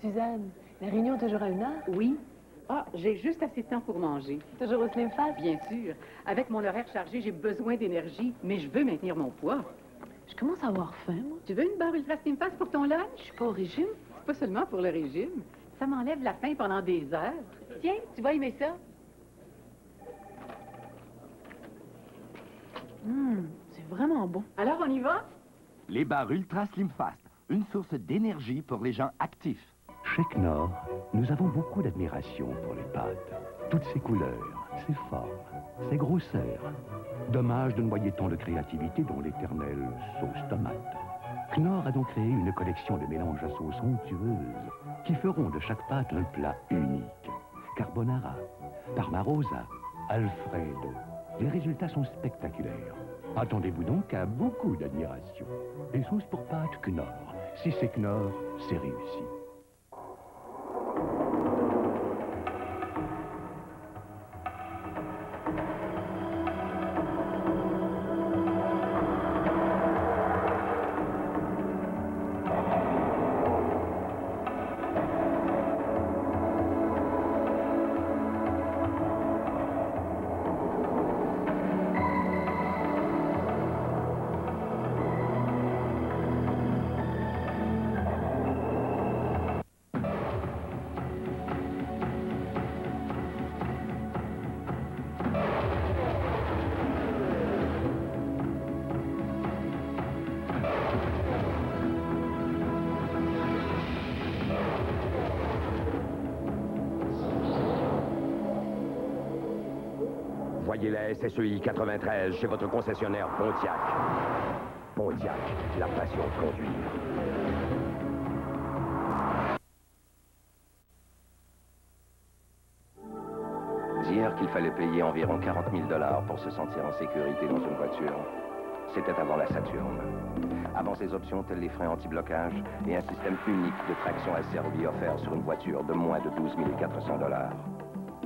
Suzanne, la réunion est toujours à une heure? Oui. Ah, j'ai juste assez de temps pour manger. Toujours au Slim Fast? Bien sûr. Avec mon horaire chargé, j'ai besoin d'énergie, mais je veux maintenir mon poids. Je commence à avoir faim, moi. Tu veux une barre Ultra Slim Fast pour ton lunch? Je suis pas au régime. C'est pas seulement pour le régime. Ça m'enlève la faim pendant des heures. Tiens, tu vas aimer ça. Hum, c'est vraiment bon. Alors, on y va? Les barres Ultra Slim Fast, une source d'énergie pour les gens actifs. Chez Knorr, nous avons beaucoup d'admiration pour les pâtes. Toutes ces couleurs, ces formes, ces grosseurs. Dommage de noyer tant de créativité dans l'éternelle sauce tomate. Knorr a donc créé une collection de mélanges à sauce onctueuses qui feront de chaque pâte un plat unique. Carbonara, Parmarosa, Alfredo. Les résultats sont spectaculaires. Attendez-vous donc à beaucoup d'admiration. Les sauces pour pâtes Knorr. Si c'est Knorr, c'est réussi. Voyez la SSEI 93 chez votre concessionnaire Pontiac. Pontiac, la passion de conduire. Dire qu'il fallait payer environ 40 000 dollars pour se sentir en sécurité dans une voiture, c'était avant la Saturne. Avant ces options telles les freins anti-blocage et un système unique de traction asservie offert sur une voiture de moins de 12 400 dollars.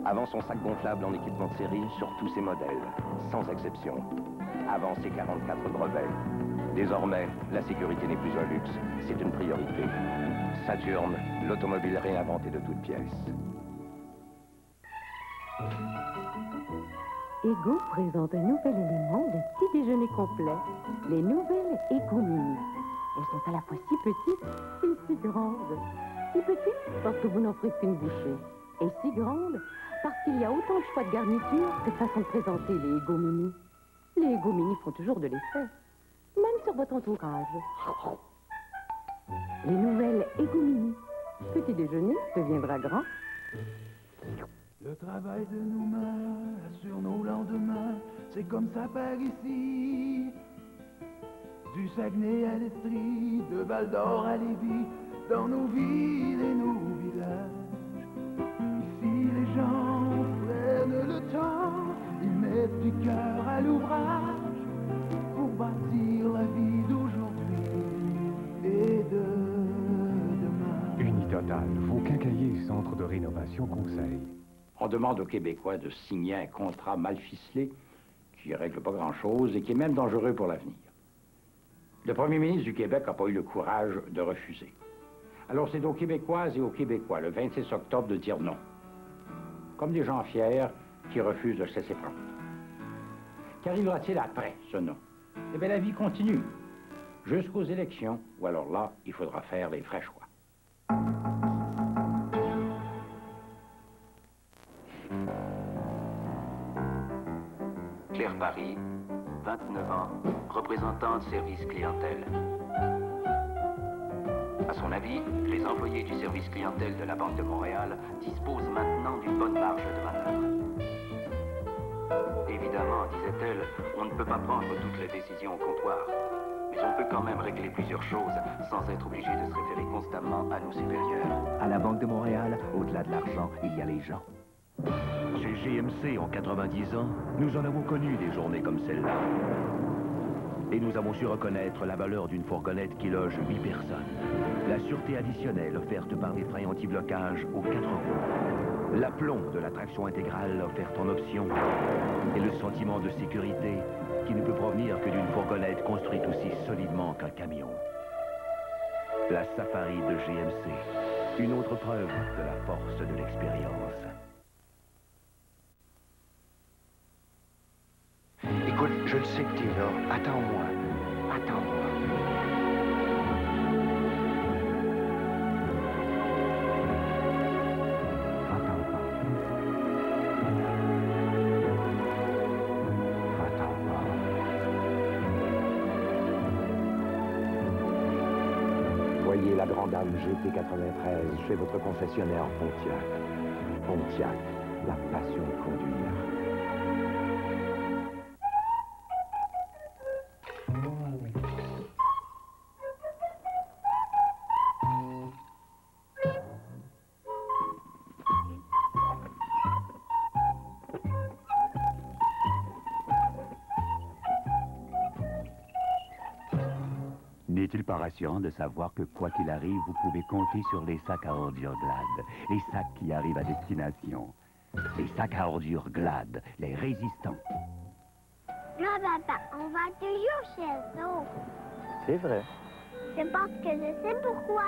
Avant son sac gonflable en équipement de série sur tous ses modèles, sans exception. Avant ses 44 brevets. Désormais, la sécurité n'est plus un luxe, c'est une priorité. Saturne, l'automobile réinventée de toutes pièces. Ego présente un nouvel élément de petit déjeuner complet, les nouvelles Ego Mini. Elles sont à la fois si petites et si grandes. Si petites parce que vous n'en ferez qu'une bouchée. Et si grandes parce qu'il y a autant de choix de garniture que de façon de présenter les Mini. Les Mini font toujours de l'effet, même sur votre entourage. Les nouvelles Ego Mini. Petit déjeuner deviendra grand. Le travail de nos mains sur nos lendemains, c'est comme ça par ici. Du Saguenay à l'Estrie, de Val d'Or à Lévis, dans nos villes et nos villages. Gens prennent le temps, ils mettent du cœur à l'ouvrage pour bâtir la vie d'aujourd'hui et de demain. Unitotal, vos quincailliers centre de rénovation conseil. On demande aux Québécois de signer un contrat mal ficelé qui règle pas grand-chose et qui est même dangereux pour l'avenir. Le premier ministre du Québec n'a pas eu le courage de refuser. Alors c'est aux Québécoises et aux Québécois, le 26 octobre, de dire non. Comme des gens fiers qui refusent de se laisser prendre. Qu'arrivera-t-il après, ce non? Eh bien, la vie continue. Jusqu'aux élections, ou alors là, il faudra faire les vrais choix. Claire Paris, 29 ans, représentante service clientèle. À son avis, les employés du service clientèle de la Banque de Montréal disposent maintenant d'une bonne marge de manœuvre. Évidemment, disait-elle, on ne peut pas prendre toutes les décisions au comptoir. Mais on peut quand même régler plusieurs choses sans être obligé de se référer constamment à nos supérieurs. À la Banque de Montréal, au-delà de l'argent, il y a les gens. Chez GMC, en 90 ans, nous en avons connu des journées comme celle-là. Et nous avons su reconnaître la valeur d'une fourgonnette qui loge 8 personnes. La sûreté additionnelle offerte par des freins anti-blocage aux 4 roues. L'aplomb de la traction intégrale offerte en option. Et le sentiment de sécurité qui ne peut provenir que d'une fourgonnette construite aussi solidement qu'un camion. La Safari de GMC. Une autre preuve de la force de l'expérience. Je le sais que t'es là. Attends-moi. Attends-moi. Voyez la grande dame GT93 chez votre concessionnaire Pontiac. Pontiac, la passion de conduire. Rassurant de savoir que quoi qu'il arrive, vous pouvez compter sur les sacs à ordures GLAD, les sacs qui arrivent à destination. Les sacs à ordures GLAD, les résistants. Non, papa, on va toujours chez eux. C'est vrai. C'est parce que je sais pourquoi.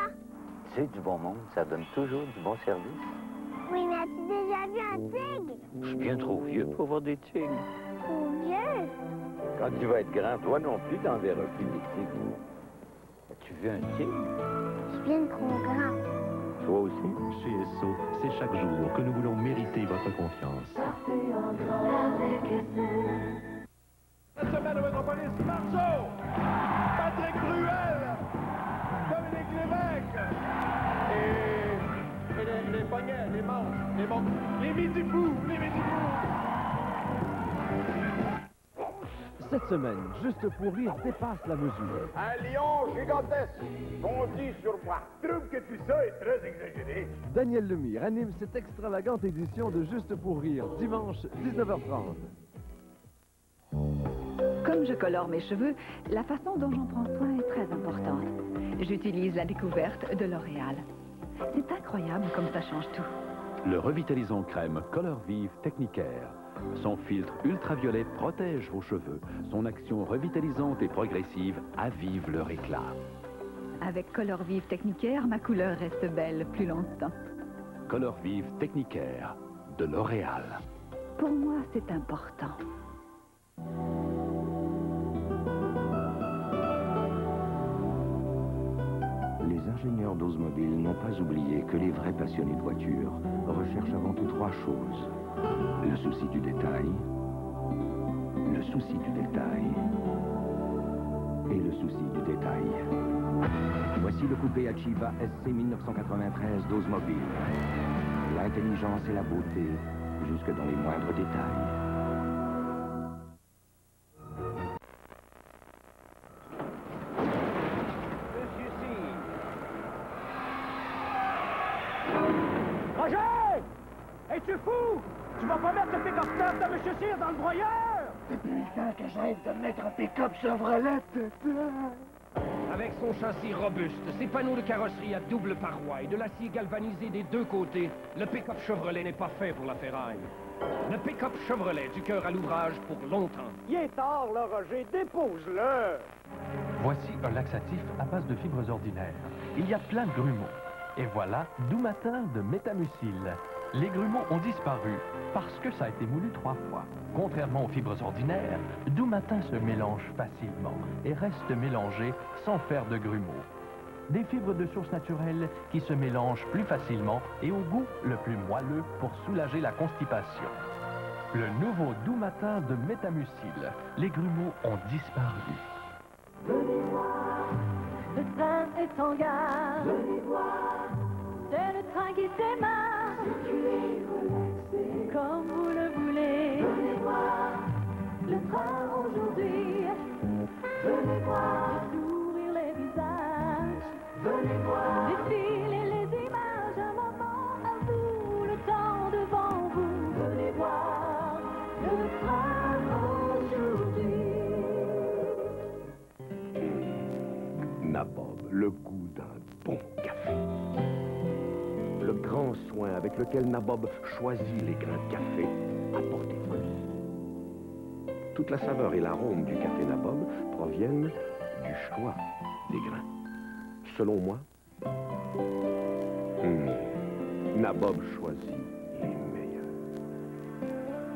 C'est du bon monde, ça donne toujours du bon service. Oui, mais as-tu déjà vu un tigre? Je suis bien trop vieux pour voir des tigres. Trop vieux? Quand tu vas être grand, toi non plus, t'en verras plus des tigres. As-tu vu un tigre? Je bien trop grand. Toi aussi? Chez SO, c'est chaque jour que nous voulons mériter votre confiance. Cette semaine au Métropolis, Marceau, Patrick Bruel, Dominique Lévesque et, et les, les poignets, les manches, les manches, les midi fous, les midi Cette semaine, Juste pour rire dépasse la mesure. Un lion gigantesque, bondi sur moi. Trouve que tout ça est très exagéré. Daniel Lemire anime cette extravagante édition de Juste pour rire, dimanche 19h30. Comme je colore mes cheveux, la façon dont j'en prends soin est très importante. J'utilise la découverte de L'Oréal. C'est incroyable comme ça change tout. Le revitalisant crème Color Vive Technicaire. Son filtre ultraviolet protège vos cheveux. Son action revitalisante et progressive avive leur éclat. Avec Color Vive Technicaire, ma couleur reste belle plus longtemps. Color Vive Technicaire de L'Oréal. Pour moi, c'est important. Ingénieurs d'Ozmobile n'ont pas oublié que les vrais passionnés de voiture recherchent avant tout trois choses. Le souci du détail, le souci du détail et le souci du détail. Voici le coupé Achiva SC 1993 d'Ozmobile. L'intelligence et la beauté jusque dans les moindres détails. Roger! Es-tu fou? Tu vas pas mettre le pick-up stop de M. Cyr dans le broyeur? Depuis le temps que j'aide de mettre un pick-up Chevrolet Avec son châssis robuste, ses panneaux de carrosserie à double paroi et de l'acier galvanisé des deux côtés, le pick-up Chevrolet n'est pas fait pour la ferraille. Le pick-up Chevrolet du cœur à l'ouvrage pour longtemps. Il est tard, là, Roger. Dépose-le. Voici un laxatif à base de fibres ordinaires. Il y a plein de grumeaux. Et voilà Doumatin de métamucil. Les grumeaux ont disparu parce que ça a été moulu trois fois. Contrairement aux fibres ordinaires, Doumatin se mélange facilement et reste mélangé sans faire de grumeaux. Des fibres de source naturelle qui se mélangent plus facilement et au goût le plus moelleux pour soulager la constipation. Le nouveau Doumatin de métamucil. Les grumeaux ont disparu. Est en gare. C'est le train qui démarre. Comme vous le voulez. Venez voir. Le train aujourd'hui. Venez voir. Sourire les visages. Venez voir. Les avec lequel Nabob choisit les grains de café à portée de main. Toute la saveur et l'arôme du café Nabob proviennent du choix des grains. Selon moi, Hmm. Nabob choisit les meilleurs.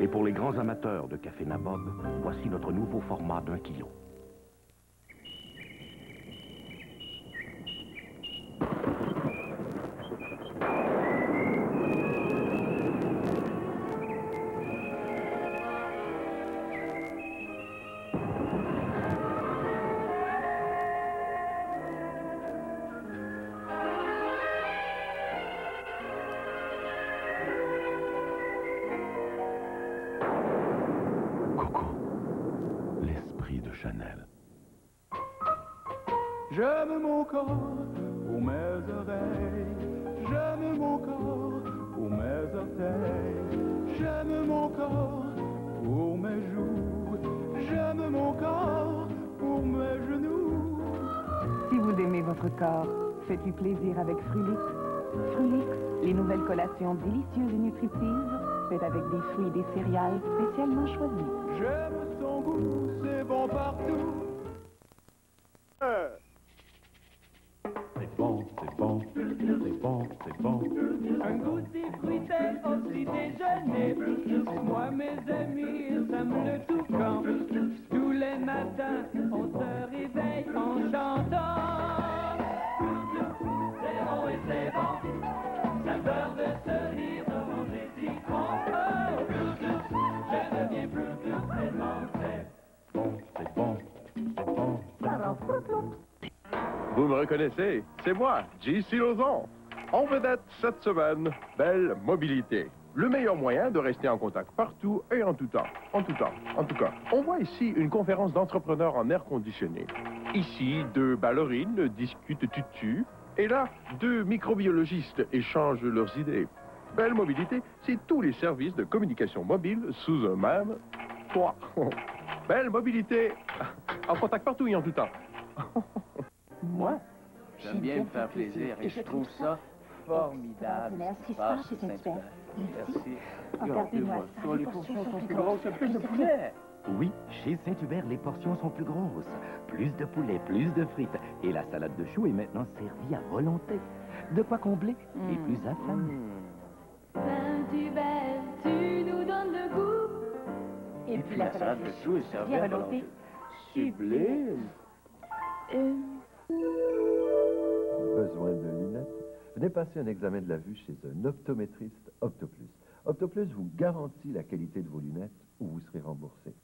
Et pour les grands amateurs de café Nabob, voici notre nouveau format d'un kilo. Les nouvelles collations délicieuses et nutritives, faites avec des fruits et des céréales spécialement choisis. J'aime son goût, c'est bon partout. C'est bon, c'est bon, c'est bon, c'est bon. Un goûter fruité au petit déjeuner. Moi, mes amis, Vous me reconnaissez C'est moi, J.C. Lauzon. En vedette cette semaine, Belle Mobilité. Le meilleur moyen de rester en contact partout et en tout temps. En tout temps, en tout cas. On voit ici une conférence d'entrepreneurs en air conditionné. Ici, deux ballerines discutent tutu. Et là, deux microbiologistes échangent leurs idées. Belle Mobilité, c'est tous les services de communication mobile sous un même toit. Belle Mobilité, en contact partout et en tout temps. Moi, j'aime bien me faire plaisir et je trouve ça formidable. Saint-Hubert. Merci. Regardez-moi ça, Les portions sont plus grosses, plus de poulet. Oui, chez Saint-Hubert, les portions sont plus grosses. Plus de poulet, plus de frites. Et la salade de choux est maintenant servie à volonté. De quoi combler les plus affamés. Saint-Hubert, tu nous donnes le goût. Et puis la salade de choux est servie à volonté. volonté. Sublime. Besoin de lunettes Venez passer un examen de la vue chez un optométriste Optoplus. Optoplus vous garantit la qualité de vos lunettes ou vous serez remboursé.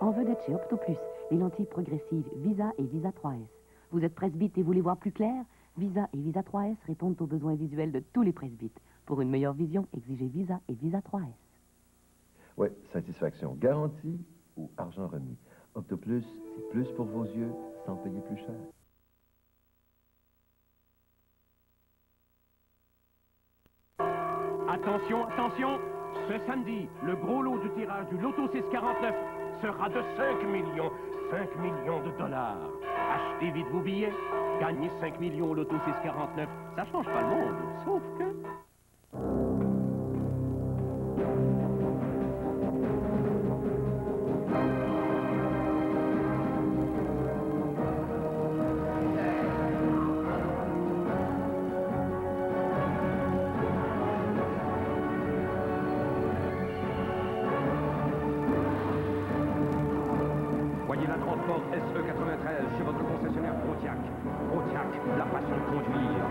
En vedette chez Optoplus, les lentilles progressives Visa et Visa 3S. Vous êtes presbyte et voulez voir plus clair? Visa et Visa 3S répondent aux besoins visuels de tous les presbytes. Pour une meilleure vision, exigez Visa et Visa 3S. Oui, satisfaction garantie ou argent remis. Optoplus, c'est plus pour vos yeux sans payer plus cher. Attention, attention Ce samedi, le gros lot du tirage du Loto 649 sera de 5 millions. 5 millions de dollars. Achetez vite vos billets. Gagnez 5 millions au Loto 649. Ça change pas le monde, sauf que... Voyez la transport SE93 chez votre concessionnaire Pontiac. Pontiac, la passion de conduire.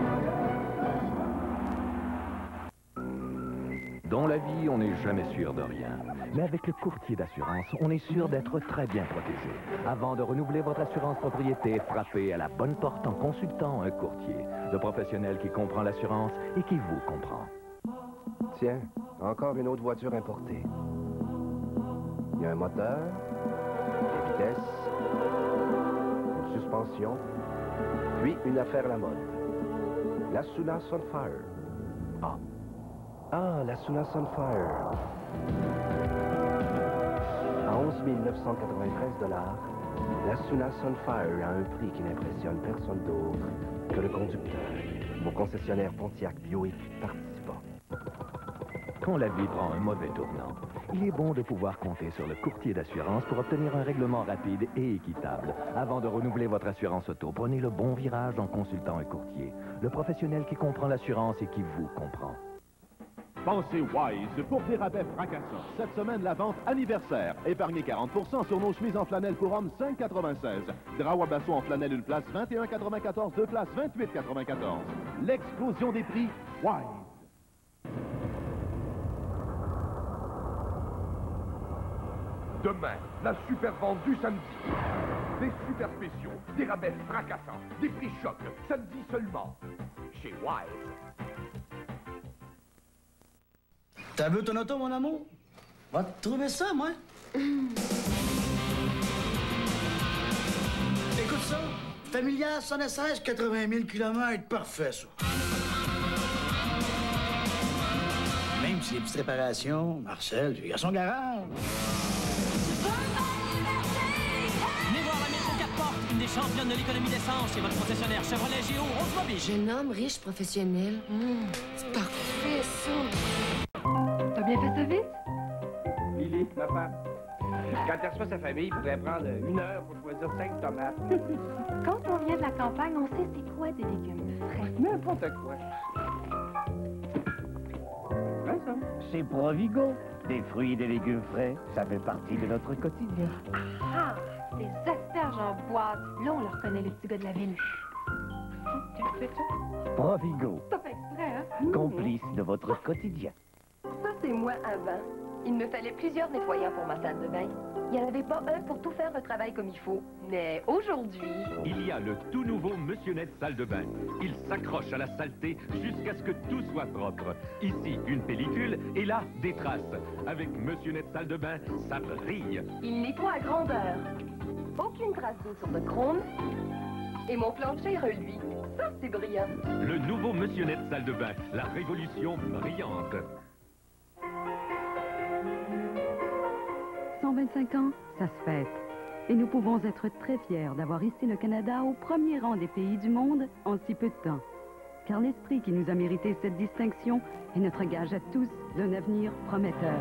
Dans la vie, on n'est jamais sûr de rien. Mais avec le courtier d'assurance, on est sûr d'être très bien protégé. Avant de renouveler votre assurance propriété, frappez à la bonne porte en consultant un courtier. Le professionnel qui comprend l'assurance et qui vous comprend. Tiens, encore une autre voiture importée. Il y a un moteur, des vitesses, suspension, puis une affaire à la mode. La Suna Sunfire. Ah. Ah, la Suna Sunfire. À 11 993 dollars, la Suna Sunfire a un prix qui n'impressionne personne d'autre que le conducteur. Vos concessionnaires Pontiac Buick participants. Quand la vie prend un mauvais tournant, il est bon de pouvoir compter sur le courtier d'assurance pour obtenir un règlement rapide et équitable. Avant de renouveler votre assurance auto, prenez le bon virage en consultant un courtier, le professionnel qui comprend l'assurance et qui vous comprend. Pensez Wise pour des rabais fracassants. Cette semaine, la vente anniversaire. Épargnez 40% sur nos chemises en flanelle pour hommes 5,96. Drap Wabasso en flanelle une place 21,94, deux places 28,94. L'explosion des prix Wise. Demain, la super vente du samedi. Des super spéciaux, des rabais fracassants, des prix chocs, samedi seulement. Chez Wise. T'as vu ton auto, mon amour? Va te trouver ça, moi. Écoute ça. Familial 116, 80 000 km, parfait, ça. Même si les petites réparations, Marcel, il a son garage. 4 portes, une des championnes de l'économie d'essence chez votre concessionnaire Chevrolet Géo Oldsmobile. Jeune homme riche professionnel. Mmh, c'est parfait, ça. T'as bien fait ça vite? Lily, ma femme. Quand elle reçoit sa famille, il faudrait prendre une heure pour choisir cinq tomates. Quand on vient de la campagne, on sait c'est quoi des légumes frais. N'importe quoi. Ouais, ça. Chez Provigo, des fruits et des légumes frais, ça fait partie de notre quotidien. Ah, des en boîte. Là, on leur connaît le petit gars de la ville. Tu le sais, ça? Provigo, T'as fait exprès, hein? complice de votre quotidien. Ça, c'est moi avant. Il me fallait plusieurs nettoyants pour ma salle de bain. Il n'y en avait pas un pour tout faire le travail comme il faut. Mais aujourd'hui... Il y a le tout nouveau Monsieur Net salle de bain. Il s'accroche à la saleté jusqu'à ce que tout soit propre. Ici, une pellicule et là, des traces. Avec Monsieur Net salle de bain, ça brille. Il nettoie à grandeur. Aucune trace d'eau sur le chrome. Et mon plancher reluit. Ça, c'est brillant. Le nouveau Monsieur Net salle de bain, la révolution brillante. 125 ans, ça se fête. Et nous pouvons être très fiers d'avoir hissé le Canada au premier rang des pays du monde en si peu de temps. Car l'esprit qui nous a mérité cette distinction est notre gage à tous d'un avenir prometteur.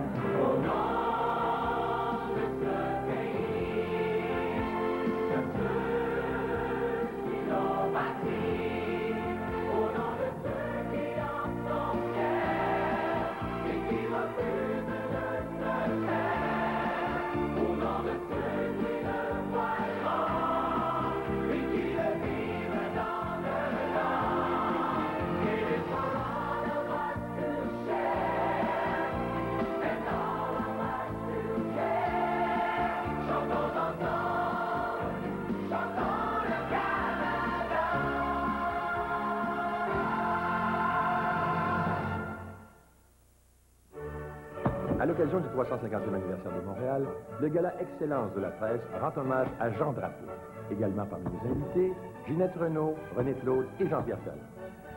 L'occasion du 350e anniversaire de Montréal, le gala Excellence de la presse rend hommage à Jean Drapeau. Également parmi les invités, Ginette Renault, René Claude et Jean-Pierre Talon.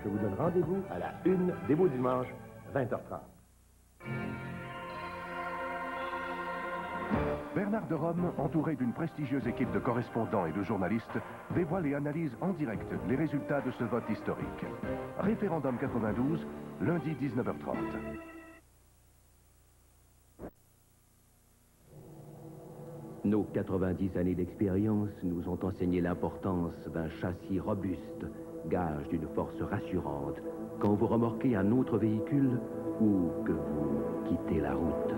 Je vous donne rendez-vous à la une des beaux dimanches, 20h30. Bernard de Rome, entouré d'une prestigieuse équipe de correspondants et de journalistes, dévoile et analyse en direct les résultats de ce vote historique. Référendum 92, lundi 19h30. Nos 90 années d'expérience nous ont enseigné l'importance d'un châssis robuste, gage d'une force rassurante, quand vous remorquez un autre véhicule ou que vous quittez la route.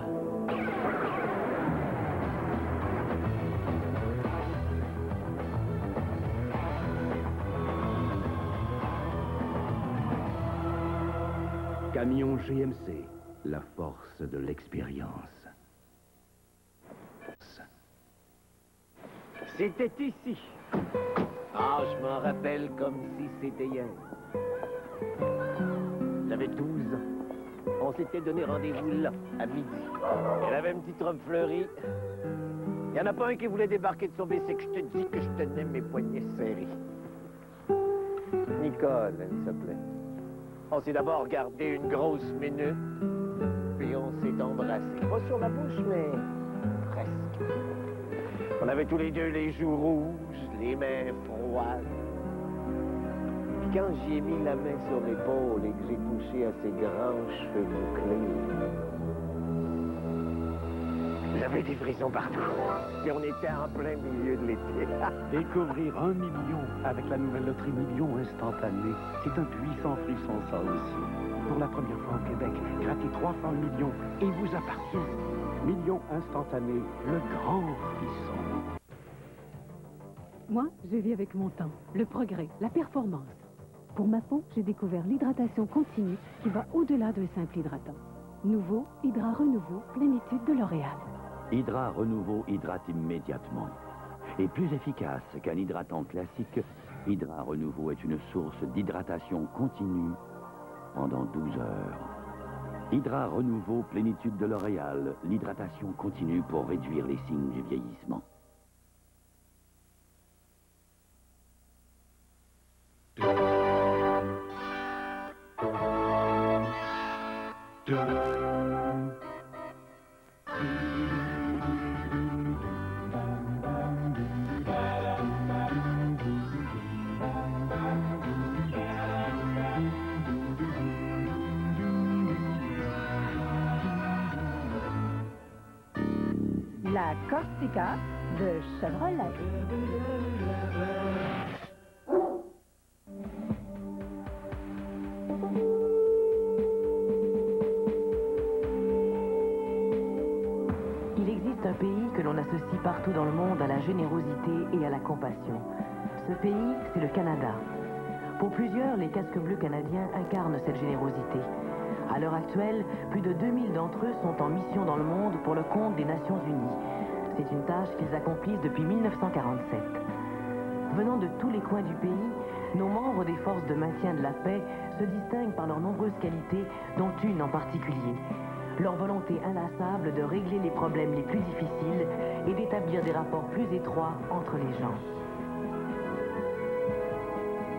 Camion GMC, la force de l'expérience. C'était ici. Ah, je m'en rappelle comme si c'était hier. J'avais 12 ans. On s'était donné rendez-vous là, à midi. Elle avait une petite robe fleurie. Il n'y en a pas un qui voulait débarquer de son WC que je te dis que je tenais mes poignets serrés. Nicole, elle s'appelait. On s'est d'abord regardé une grosse minute, puis on s'est embrassé. Pas sur la bouche, mais. On avait tous les deux les joues rouges, les mains froides. quand j'y ai mis la main sur l'épaule et que j'ai touché à ses grands cheveux bouclés, j'avais des frissons partout. Et on était en plein milieu de l'été. Découvrir un million avec la nouvelle loterie Million instantanée, c'est un puissant frisson, ça aussi. Pour la première fois au Québec, grattez 300 millions et vous appartient. Million instantané, le grand frisson. Moi, je vis avec mon temps, le progrès, la performance. Pour ma peau, j'ai découvert l'hydratation continue qui va au-delà d'un simple hydratant. Nouveau, Hydra Renouveau, plénitude de L'Oréal. Hydra Renouveau hydrate immédiatement. Et plus efficace qu'un hydratant classique, Hydra Renouveau est une source d'hydratation continue pendant 12 heures. Hydra Renouveau Plénitude de L'Oréal, l'hydratation continue pour réduire les signes du vieillissement. La Corsica de Chevrolet. Il existe un pays que l'on associe partout dans le monde à la générosité et à la compassion. Ce pays, c'est le Canada. Pour plusieurs, les casques bleus canadiens incarnent cette générosité. À l'heure actuelle, plus de 2000 d'entre eux sont en mission dans le monde pour le compte des Nations Unies. C'est une tâche qu'ils accomplissent depuis 1947. Venant de tous les coins du pays, nos membres des forces de maintien de la paix se distinguent par leurs nombreuses qualités, dont une en particulier. Leur volonté inlassable de régler les problèmes les plus difficiles et d'établir des rapports plus étroits entre les gens.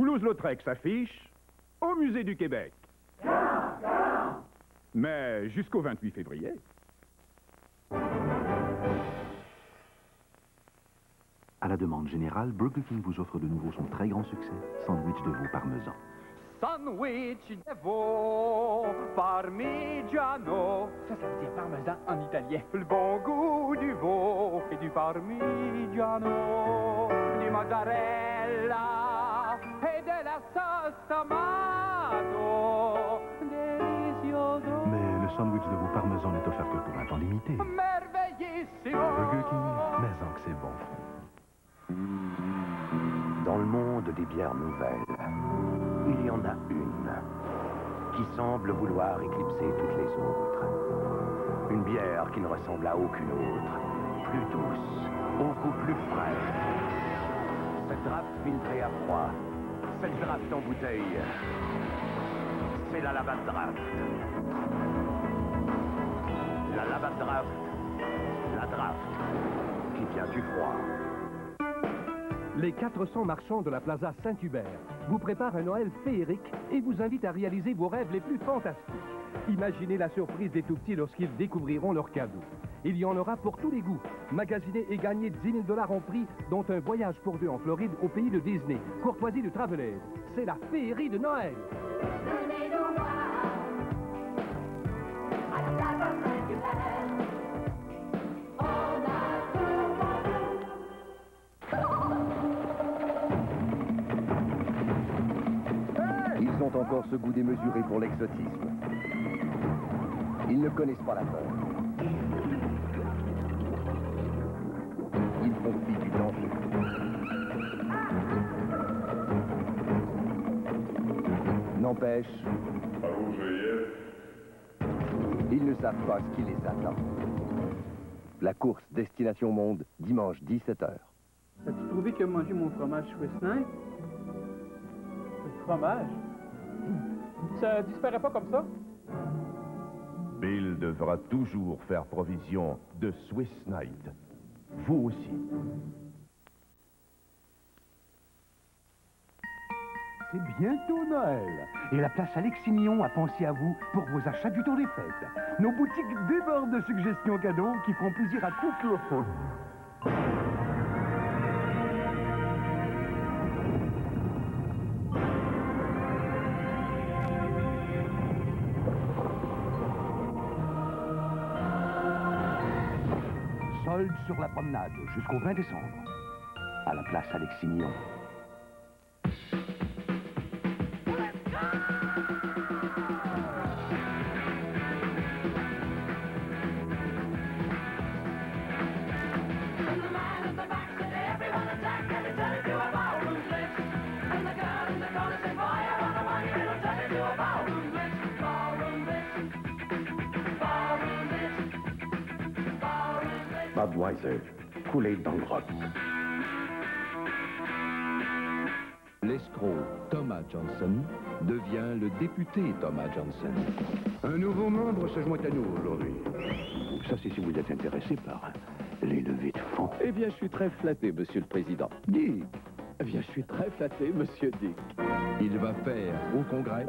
Toulouse-Lautrec s'affiche au Musée du Québec. Mais jusqu'au 28 février. À la demande générale, Burger King vous offre de nouveau son très grand succès, sandwich de veau parmesan. Sandwich de veau parmigiano. Ça, ça veut dire parmesan en italien. Le bon goût du veau et du parmigiano, du mozzarella et de la sauce tomato. Delicioso. Mais le sandwich de veau parmesan n'est offert que pour un temps limité. Merveillissimo. Burger King, mais en que c'est bon. Dans le monde des bières nouvelles, il y en a une qui semble vouloir éclipser toutes les autres. Une bière qui ne ressemble à aucune autre. Plus douce, beaucoup plus fraîche. Cette draft filtrée à froid, cette draft en bouteille, c'est la Labatt Draft. La Labatt Draft, la draft qui vient du froid. Les 400 marchands de la Plaza Saint-Hubert vous préparent un Noël féerique et vous invitent à réaliser vos rêves les plus fantastiques. Imaginez la surprise des tout-petits lorsqu'ils découvriront leurs cadeaux. Il y en aura pour tous les goûts. Magasinez et gagnez 10 000 dollars en prix, dont un voyage pour deux en Floride au pays de Disney. Courtoisie du Travelers. C'est la féerie de Noël. Ils ont encore ce goût démesuré pour l'exotisme. Ils ne connaissent pas la peur. Ils font fi du danger. N'empêche, ils ne savent pas ce qui les attend. La course Destination Monde, dimanche 17h. As-tu trouvé que manger mon fromage Swiss Night? Le fromage? Ça disparaît pas comme ça? Bill devra toujours faire provision de Swiss Night. Vous aussi. C'est bientôt Noël. Et la place Alexis-Mignon a pensé à vous pour vos achats du tour des fêtes. Nos boutiques débordent de suggestions cadeaux qui feront plaisir à toutes les... Sur la promenade jusqu'au 20 décembre. À la place Alexis-Mignon. Budweiser, coulé dans le rock. L'escroc Thomas Johnson devient le député Thomas Johnson. Un nouveau membre se joint à nous aujourd'hui. Ça, c'est si vous êtes intéressé par les levées de fonds. Eh bien, je suis très flatté, monsieur le président. Dick, Eh bien, je suis très flatté, monsieur Dick. il va faire au Congrès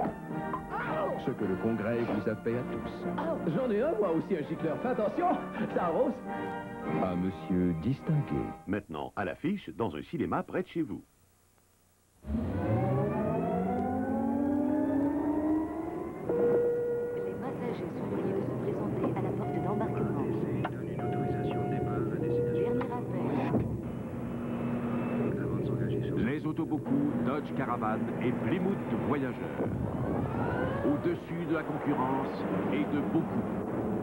ce que le Congrès vous a fait à tous. J'en ai un, moi aussi, un gicleur. Fais attention, ça arrose. Un monsieur distingué. Maintenant, à l'affiche, dans un cinéma près de chez vous. Les passagers sont priés de se présenter à la porte d'embarquement. Dernier appel. Les autobocaux, Dodge Caravan et Plymouth Voyageurs. Au-dessus de la concurrence et de beaucoup.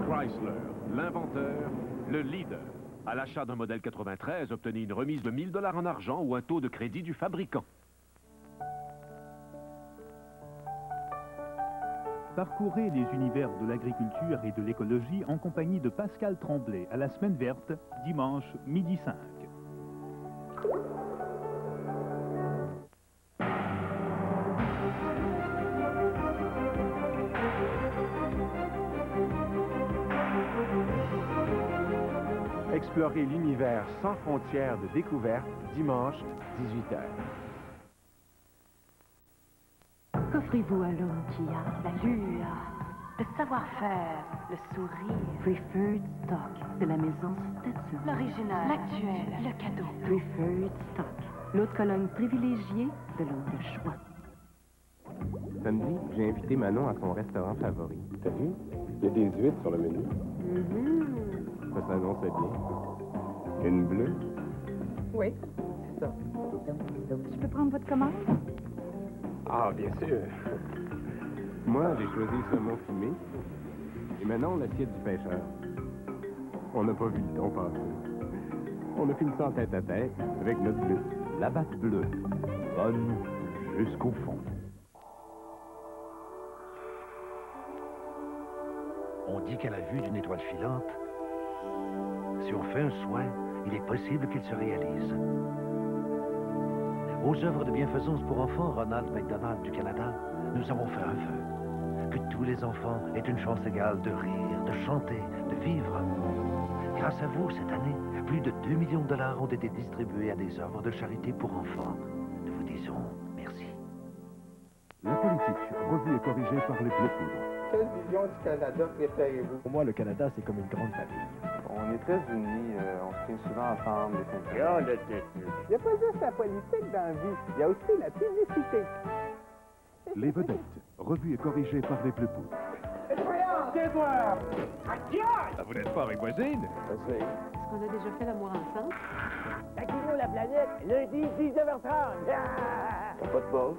Chrysler, l'inventeur, le leader. À l'achat d'un modèle 93, obtenez une remise de 1000 dollars en argent ou un taux de crédit du fabricant. Parcourez les univers de l'agriculture et de l'écologie en compagnie de Pascal Tremblay à la Semaine verte, dimanche, midi 5. Explorez l'univers sans frontières de découverte, dimanche, 18h. Qu'offrez-vous à l'homme qui a L'allure, le savoir-faire, le sourire? Preferred Stock de la maison Stetson. L'original. L'actuel. Le cadeau. Preferred Stock, l'autre colonne privilégiée de l'homme de choix. Samedi, j'ai invité Manon à son restaurant favori. T'as vu? Il y a des huîtres sur le menu. Ça s'annonçait bien. Une bleue? Oui, c'est ça. Je peux prendre votre commande? Ah, bien sûr. Moi, j'ai choisi le saumon fumé. Et maintenant, l'assiette du pêcheur. On n'a pas vu le temps passer. On a fini ça en tête à tête avec notre bleu. La batte bleue. Bonne jusqu'au fond. On dit qu'à la vue d'une étoile filante, si on fait un soin, il est possible qu'il se réalise. Aux œuvres de bienfaisance pour enfants Ronald McDonald du Canada, nous avons fait un vœu. Que tous les enfants aient une chance égale de rire, de chanter, de vivre. Grâce à vous, cette année, plus de 2 millions de dollars ont été distribués à des œuvres de charité pour enfants. Nous vous disons merci. La politique, revue et corrigée par les bleus poudres. Quelle vision du Canada préférez-vous? Pour moi, le Canada, c'est comme une grande famille. On est très unis, euh, on se tient souvent ensemble. les Il n'y a pas juste la politique dans la vie, il y a aussi la publicité. Les vedettes, revue et corrigée par les bleus poudres. Tais-toi! Ah, vous n'êtes pas avec voisine? Est-ce qu'on a déjà fait l'amour ensemble? Taquino la planète, lundi 19h30. Pas de pause.